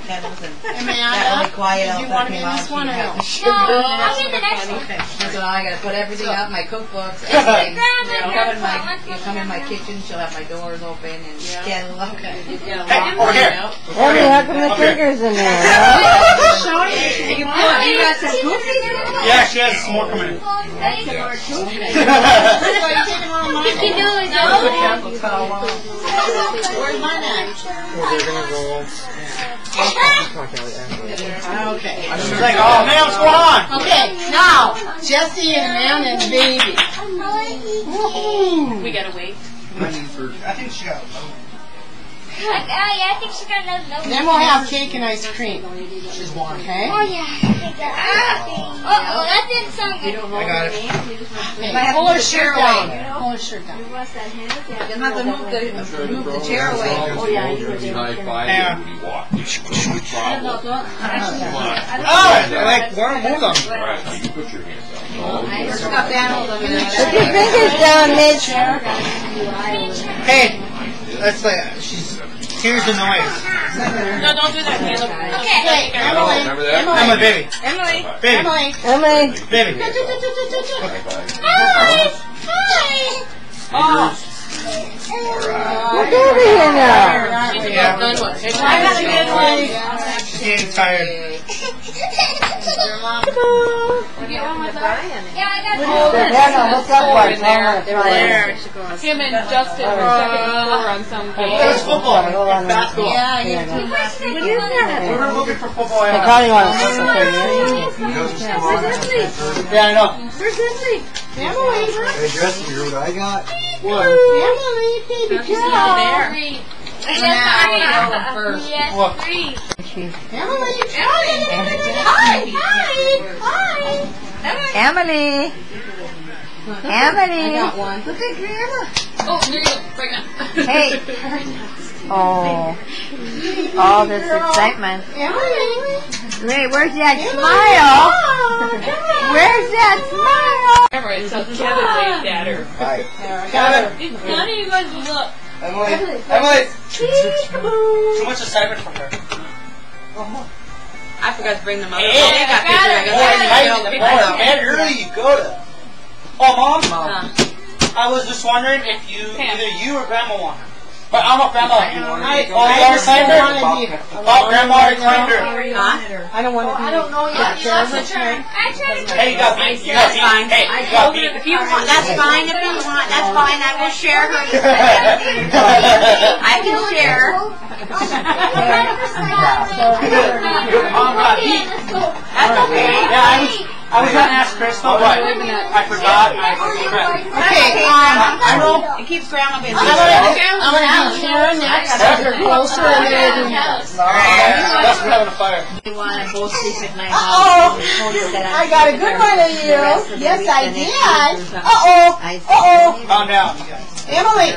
like kettles and got Amanda, really quiet did out you want to be came this one or had no? No, I'll be the next one. That's what I gotta put everything up, my cookbooks, everything. Grandma, You come in my, Grandma, you come in my kitchen, she'll have my doors open and kettle. Okay. Hey, over here. Emily, how come the finger's in there? Show you. You put, you got some cookies in there? Yeah, she has some more coming in. Thank you. Where's You do it, no? Where's mine at? They're gonna. Okay. She's like, oh man, what's going on? Okay, now, Jesse and man and baby. We gotta wait. I think she got a load. I, uh, yeah, I think she got another note. Then we'll have cake and ice cream. Okay? Oh, yeah. Ah. Uh-oh, that didn't sound. I got it. Okay, pull her shirt down. Pull her shirt down. You'll have to move the, move the chair away. Oh, yeah. High five Yeah. and we walk. Problem. Oh, I like, want to move them. Right, now you put your hands up. No, Just got that hold of it. Put your fingers down, Mitch. Hey, that's like, she's, here's the noise. No, don't do that, Caleb. Okay, Emily. Remember that? I'm a baby. Emily. Baby. Emily. Emily, Baby. High five. Hi. Hi. look over here now. Yeah. Good one. Good I got a one. good one. She's getting tired. Yeah, I got They're gonna hook up like that. There. Him and Justin were uh, second floor on some It game. was football. It's basketball. Yeah, you too. What is that? We were looking for football. They Yeah, probably want to say something. yeah I know. Emily. Hey, Justin, you hear what I got? What? Emily, baby girl. There. Yes, first. Yes, What? three. Emily. Hi. Hi. Hi. Emily. Emily. I Got one. Look at grandma. Oh, there you go. Bring that. Hey. Oh. All this excitement. Emily. Wait, where's that smile? Where's that smile? Remember, it's so Kevin waved at her. Hi. Got. It's none of you guys look. Emily. Emily. Too much excitement from her. I forgot to bring them up. Hey, I got pictures. I Boy, got I, pictures. boy, man, early you go to. Oh, mom. Uh, I was just wondering if you, Pam. either you or grandma want her. But I don't oh, know if grandma. I, Oh, you already signed her? Oh, grandma already signed her. Huh? I don't want to be. I don't know yet. I tried to Hey, you got beat. You got That's fine. Hey, you got told beat. her if you want, that's fine. If you want, that's fine. I will share her. I can share. Your mom got beat. That's okay. Yeah, I was, gonna ask Crystal, but I forgot. I forgot. Okay, um, I know it keeps grandma busy. I'm gonna, I'm gonna do Karen next. Get her closer and then we'll That's for having a fire. We want to both sleep at night. Uh-oh. We told her that I got a good one of you. rest of the Yes, I did. if she was, Uh-oh. Uh-oh. Calm down. Emily.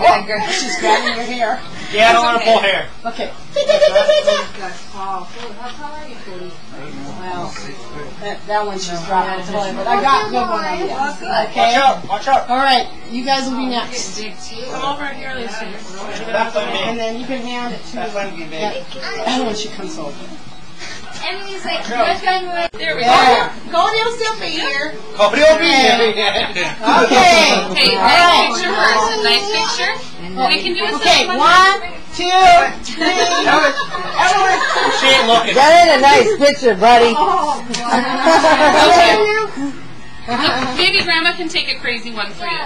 Yeah, girl. She's grabbing your hair. Yeah, I don't want to pull hair. Okay. Well, that, that one she's dropping the toy, but I got a good one of you. Watch out, watch out. All right, you guys will be next. Come over here, Lisa. And then you can hand it to That's on me, baby. yeah, when she comes over. Emily's like, what's going on? There we go. There. Go to yourself here. Copy over Okay. Hey, All right. nice picture first. Nice picture. We can do a Okay, second one, two, three. Everyone. She ain't looking. That ain't a nice picture, buddy. Oh. Look, maybe Grandma can take a crazy one for you.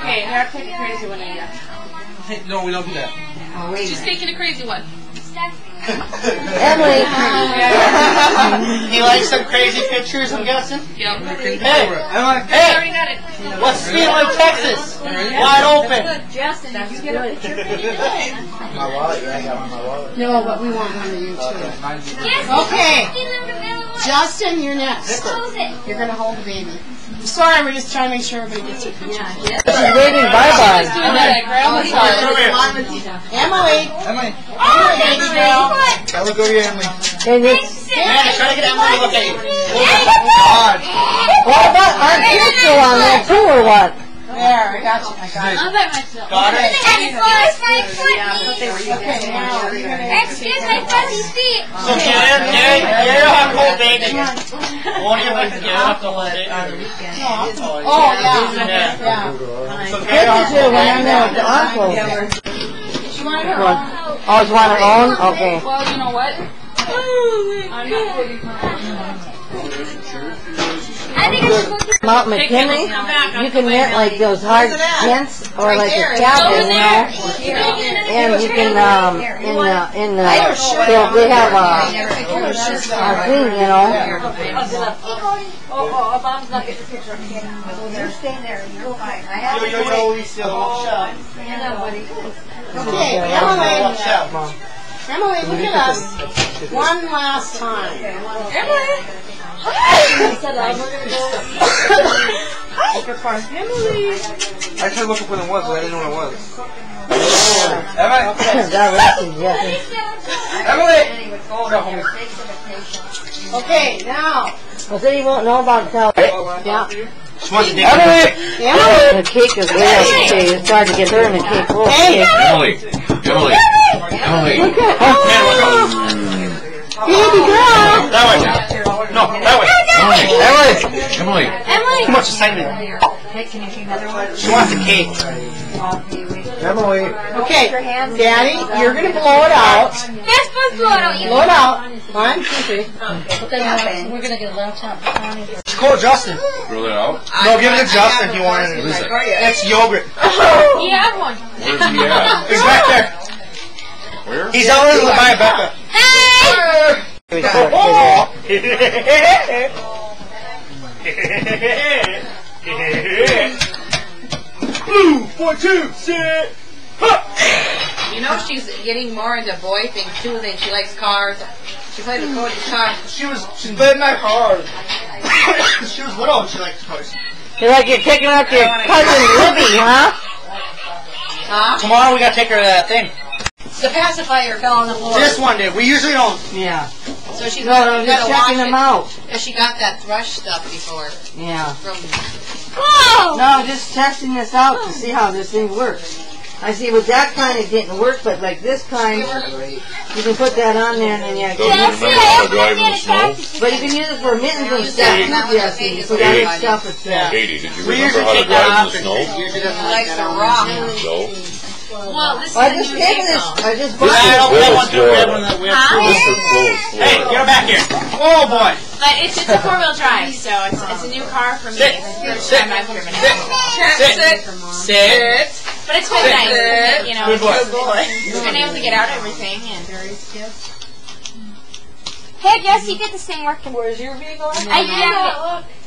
Okay, here, I'll take a crazy one of you. No, we don't do that. Oh, wait She's taking a crazy one. Emily. You like some crazy pictures, I'm guessing? Yep. Hey, I hey, already got it. what's Speed like Texas? Wide open. My wallet, yeah, I got my wallet. No, but we want one of you too. Yes. Okay. He lived in Illinois. Justin, you're next. Close it. You're gonna hold the baby. Sorry, we're just trying to make sure everybody gets their picture. She's waving bye-bye. Doing that at Grandma's house. Emily. Emily, Oh, baby thanks, girl. Bigfoot. I look over here, Emily. And it's, Man, I'm trying to get Emily to look at you. Oh, God. what about our kids still on there too, or what? There, I got you. I got you. I'll bet myself. Got it? X marks my foot. Okay, now you're gonna X Here's my fuzzy feet. So get in, get in, get in on cold baby. Won't even like to get up to hold it. Oh, yeah. Yeah. So This get is here when I'm there with the uncle. She wanted her own. Oh, you want her own? Okay. Well, you know what? I'm not putting I think it's cookie. Mount McKinley, you can rent like those hard tents or like a cabin, you know? And you can, um, in the, in the, they'll- they have a, a thing, you know? Oh, not getting the picture. Yo, yo, yo, we still. Okay, Emily, Emily, look at us. One last time. Emily. Emily. I tried to look up what it was, but I didn't know what it was. That was suggested. Emily! Okay, now. Well, so you won't know about tell. Yeah. She wants to dig Emily! The cake is way up to say, it's hard to get her in the cake. full of Hey. cake. Emily, Emily, Emily. Baby girl! That way. No, that way. Emily, Emily. Emily. Too much excitement. She wants a cake. Emily. Okay, Daddy, you're gonna blow it out. Here's supposed to blow it out. You Blow it out. One, two, three. We're gonna get a laptop. She called Justin. Roll it out. No, give it to Justin. Oh. He wanted it. What is it? It's yogurt. You have one. Where's he at? He's back there. Where? He's out there by Becca. Hey! Blue, four, two, six. You know she's getting more into boy things too. Than she likes cars. She plays with Cody's car. She was, she's been my hard. she was little. She liked cars. You're like you're taking out your cousin Libby, huh? Huh? Tomorrow we gotta take her to that thing. The pacifier fell on the floor. This one did. We usually don't. Yeah. So she's No, got no, to just wash checking them it. out. Yeah, She got that thrush stuff before Yeah. from. Whoa! No, just testing this out to see how this thing works. I see with that kind it didn't work, but like this kind, you can put that on there and then you Don't you remember it. how to drive in the snow? But you can use it for mittens and stuff that. too, That was Jesse. the You thing put is that stuff with that. Katie, did you We remember usually how to drive in the snow? Usually doesn't She like likes that. rock. No. Well, this I is a just gave this. I just I bought it. don't that This one is too. We have one that we have. This is close, Hey, get her back here. Oh boy. But it's just a four wheel drive, so it's, it's a new car for me. Sit. It's the first Sit. time I've driven Sit. it. Sit. Sit. But it's been nice, you know. Good boy. Just been able to get out everything and. Hey, Jesse, get this thing working. Where's your vehicle? I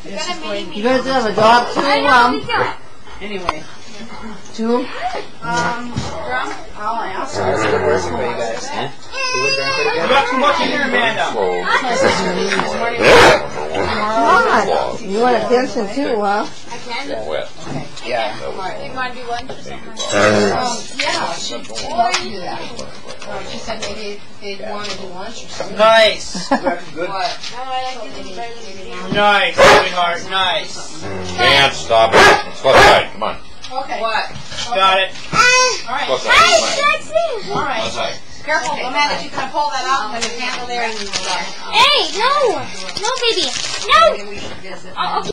jacked it. You guys have a dog too, I know um, he's doing. Anyway. two? I'll ask. It's good working for you guys. You got too much in here, Amanda. Come on. You want attention too, huh? Get wet. Yeah. That was You want to do one? Yeah, she told me to do that. Um, she said maybe they'd want to do lunch or something. Nice. What? Nice, sweetheart. Nice. Can't stop it. Let's go outside. Come on. Okay. What? Got it. All Let's go right. Hey, outside. Jesse! All right. Outside. Careful, Amanda. She's gonna pull that out and put his handle there. Uh, Hey, no! No, baby! No! maybe we should visit. Oh, okay.